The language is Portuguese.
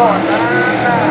Boa.